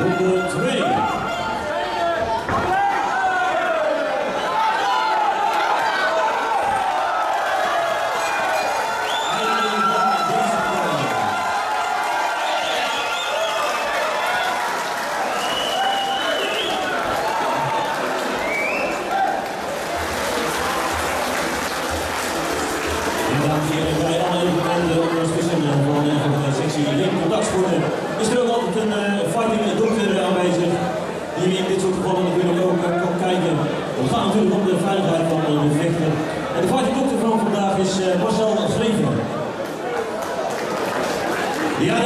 Ronde 2. Dames en heren, bij alle evenementen ondertussen van de sectie contactsporten is er ook altijd een die in dit soort gevallen natuurlijk ook eh, kan kijken. We gaan natuurlijk om de veiligheid van de vechter. En de vijfde dokter van vandaag is eh, Marcel Vreven. Ja,